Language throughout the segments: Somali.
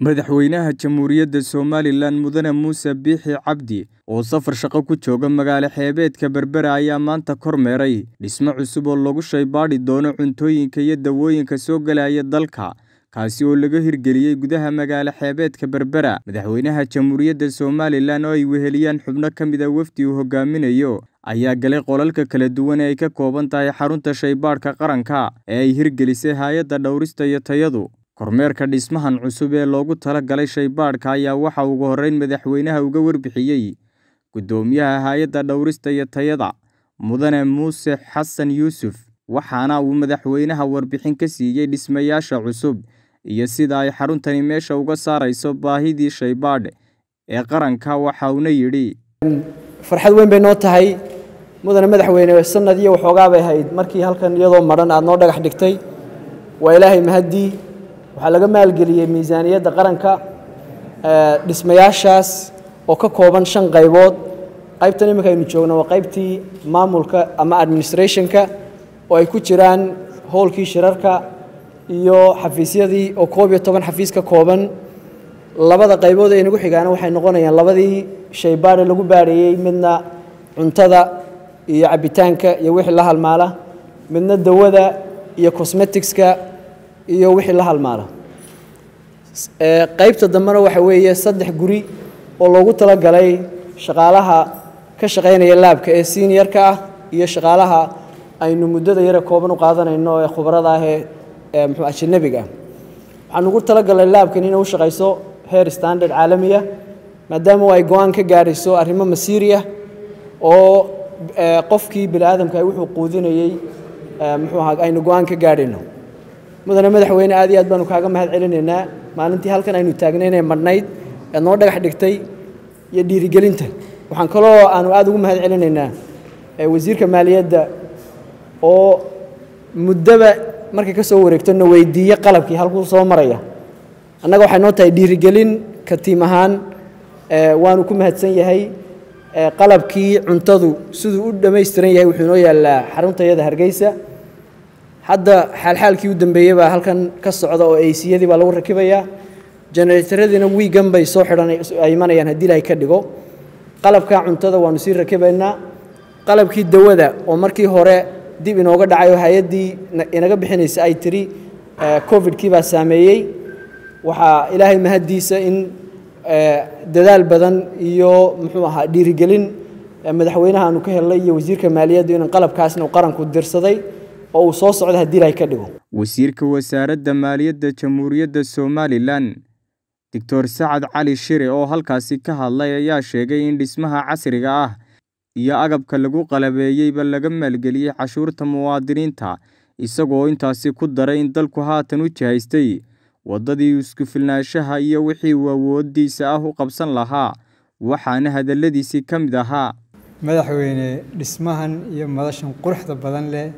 Madaxweynaha Jamhuuriyadda Somalilan Mudane Muuse Biixi Cabdi oo safar shaqo ku jooga magaalo xeebeedka Berbera ayaa maanta kormeeray dhisme cusub oo lagu shaybaadhi doono cuntooyinka iyo dawooyinka soo galaya dalka kaasi oo laga hirgeliyey gudaha magaalo xeebeedka Berbera. Madaxweynaha Jamhuuriyadda Somalilan oo ay weheliyaan xubno ka mid ah wafdi uu hogaaminayo ayaa galay qolalka kala duwan ee ay ka kooban tahay xarunta shaybaadhka qaranka ee ay hirgelisay hay'adda dhawrista iyo tayadu. Kormeerka dhismahan cusub ee loogu talagalay shaybaadhka ayaa waxa ugu horreyn madaxweynaha uga warbixiyey guddoomiyaha hay'adda dhawrista iyo tayada Mudane Muuse Xasan Yuusuf waxaana uu madaxweynaha warbixin ka siiyey dhismayaasha cusub iyo sida ay xaruntani meesha uga saarayso baahidii shaybaadh ee qaranka waxa uuna yidhi farxad weyn bay noo tahay. Mudane madaxweyne sanad iyo waxoogaa bay ahayd markii halkan iyadoo madhan aad noo dhagax dhigtay waa ilaahay mahaddii waxaa laga maalgeliyey miisaaniyadda qaranka dhismayaashaas oo ka kooban shan qaybood. Qaybtan iminka aynu joogno waa qaybtii maamulka ama administrationka oo ay ku jiraan howlkii shirarka iyo xafiisyadii oo koob iyo toban xafiis ka kooban. Labada qaybood ee inagu xigaana waxay noqonayaan labadii shaybaadhe lagu baadhayey midna cuntada iyo cabbitaanka iyo wixii la halmaala midna dawada iyo cosmeticska iyo wixii la halmaala qaybta dambena waxa weeye saddex guri oo loogu talagalay shaqaalaha ka shaqaynaya laabka ee seniorka ah iyo shaqaalaha aynu muddada yare kooban u qaadanayno ee khubarada ah ee muxuu ajanabiga ah waxaan ugu talagalay laabkan inay u shaqayso heer standard caalamiya maadaama ay go'aan ka gaadhayso arrimo masiiriya oo qofkii bini aadamka wuxuu quudinayey muxuu ahaa aynu go'aan ka gaadhayno mudane madaxweyne aad iyo aad baanu kaaga mahad celinaynaa. Maalintii halkan aynu taagnayn ee madhnayd eed noo dhagax dhigtay iyo dhiirigelinta. Waxaan kaloo aanu aad ugu mahad celinaynaa wasiirka maaliyadda oo muddaba markay ka soo wareegto na weydiiye qalabkii halkuu soo maraya. Annaga waxay noo tahay dhiirigelin ka tiim ahaan waanu ku mahadsan yahay qalabkii cuntadu siduu u dhammaystiran yahay wuxuu inoo yaallaa xaruntayada hargeysa hadda xaalxaalkii u dambeeyey baa halkan ka socda oo eysiyadii baa lagu rakibayaa jeneretaradiina wiigan bay soo xidhan haddii ilaahay ka dhigo. Qalabka cuntada waanu sii rakibaynaa. Qalabkii dawada oo markii hore dib inooga dhacay oo hay'addii inaga bixinaysa ay tiri covidkii baa saameeyey. Waxaa ilaahay mahaddiisa in dadaal badan iyo muxuu ahaa dhiirigelin madaxweynaha aanu ka helnay iyo wasiirka maaliyaddu in qalabkaasna qaranku dirsaday oo uu soo socdo haddii ilaahay ka dhigo. Wasiirka wasaaradda maaliyadda jamhuuriyadda somalilan doctor sacad cali shire oo halkaasi ka hadlay ayaa sheegay in dhismaha casriga ah iyo agabka lagu qalabeeyeyba laga maalgeliyey cashuurta muwaadiniinta isagoo intaasi ku daray in dalku haatan u jihaystay waddadii isku filnaanshaha iyo wixii uu awooddiisa ah u qabsan lahaa waxaana hadalladiisii ka mid ahaa. Madaxweyne dhismahan iyo madashan quruxda badan leh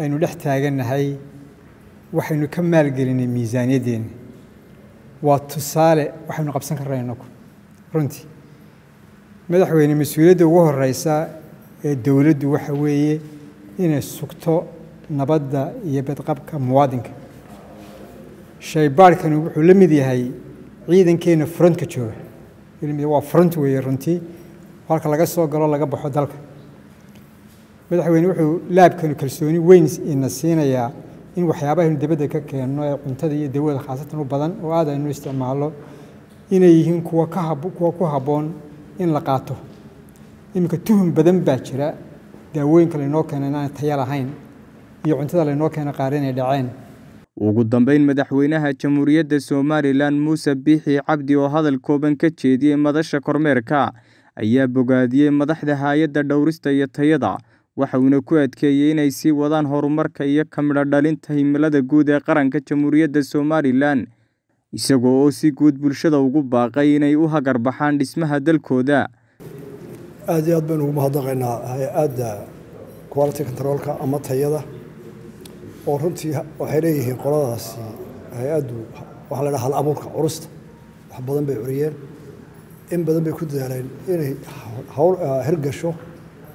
aynu dhex taagannahay waxaynu ka maalgelinay miisaaniyaddeena waa tusaale waxaynu qabsan karnaa inagu runtii madaxweyne mas'uuliyadda ugu horeysa ee dowladdu waxa weeye inay sugto nabadda iyo badqabka muwaadinka. Shaybaadhkani wuxuu la mid yahay ciidankeenna frontka jooga. Waa front weeye runtii halka laga soo galo laga baxo dalka madaxweyne wuxuu laabkanu kalsooni weyn ina siinayaa in waxyaabahaynu dibadda ka keenno ee cuntada iyo dawada khaasatan u badan oo aad aynu isticmaalno inay yihiin kuwa kuwa ku habboon in la qaato. Iminka tuhum badan baa jira daawooyinka laynoo keena inaan taya lahayn iyo cuntada laynoo keena qaar inay dhaceen. Ugu dambeyn madaxweynaha jamhuuriyadda somalilan muuse biixi cabdi oo hadal kooban ka jeediyey madasha kormeerka ayaa bogaadiyey madaxda hay'adda dhowrista iyo tayada waxa uuna ku adkeeyey inay sii wadaan horumarka iyo ka midho dhalinta himilada guud ee qaranka jamhuuriyadda somalilan isagoo oo si guud bulshada ugu baaqay inay u hagar baxaan dhismaha dalkooda. Aad iyo aad baynu ugu mahadnaqaynaa hay'adda quality controolka ama tayada oo runtii waxay leeyihiin qoladaasi hay'addu waxaa la dhaha hal abuurka curista. Wax badan bay curiyeen in badan bay ku dadaaleen inay hawl hirgasho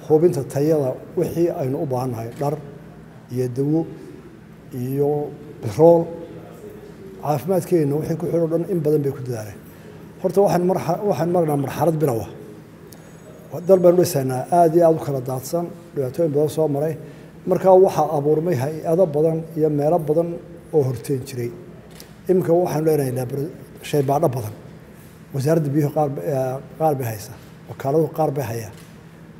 hubinta tayada wixii aynu u baahannahay dhar iyo dawo iyo birool. Caafimaadkeenna wixii ku xidho dhan in badan bay ku dadaaleen horta waxaan waxaan maraynaa marxalad bilowa dal baynu dhisaynaa aada iyo aada u kala daadsan dhibaatooyin badan soo maray. Markaa waxaa abuurmay hay'ado badan iyo meelo badan oo horteen jiray. Iminka waxaanu leenahay shaybaadho badan. Wasaaradda biyuhu qaar bay haysaa wakaaladuhu qaar bay hayaa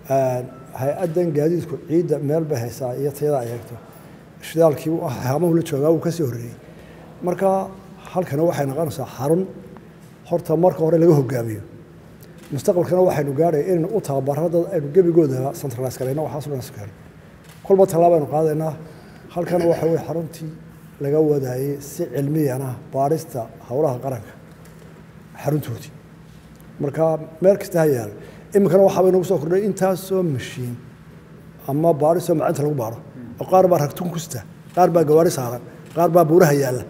hay'addan gaadiidku ciidda meel haysaa iyo tayada ay eegto. Shidaalkii haamahu la joogaa wuu ka horreeyey. Marka halkana waxay noqonaysaa xarun. Horta marka hore laga hogaamiyo. Mustaqbalkana waxaynu gaadhay inaynu u tababaro dad aynu gebigooda centralize garayno waxaas dhan iskeeno kolba tallaabaynu qaadaynaa halkana waxa weye xaruntii laga wadaayey si cilmiyana baadhista howlaha qaranka xaruntoodii. Marka meel kasta ha yaalo iminkana waxaabay nagu soo kordhay intaasoo mashiin ama baadhisoo macinta lagu baadho oo qaar baa ragtun kusta qaar baa gawaari saaran. Qaar baa buuraha yaalla.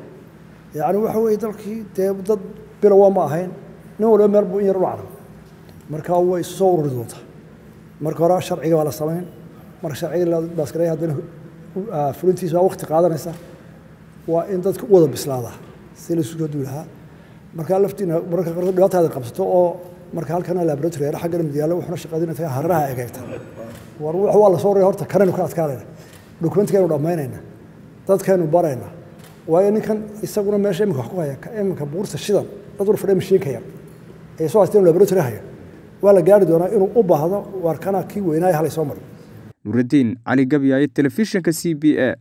Yacni waxa weeye dalkii dee dad bilowa ma ahayn. Nin waliba meel buu in yar u carab marka way isu soo ururi doontaa. Marka hore sharciga baa la samayn marka sharciga la baaskareeya haddana fulintiisa waa waqti qaadanaysa. Waa in dadka u wada bislaadaa si la isu soo duulahaa. Marka laftiina mararka qaarkood dhibaataada qabsato oo marka halkana laboratory era xaggana midyaalo wuxuna hararaha egeegta war wuxuu waa la soo horta kanaynu ka adkaanayna. Dokumentkaynu dhammaynayna. Dadkaynu barayna. Waayo ninkan isaguna meesha iminka wax ku haya iminka buurta shidan dad ur fadhiya mashiinka yar ee soo haysteen laboratory haya waa la gaari doonaa inuu u baahdo waar kana kii weynaaya halay soo maro. Nuraddiin cali gabyaaye telefishinka c b a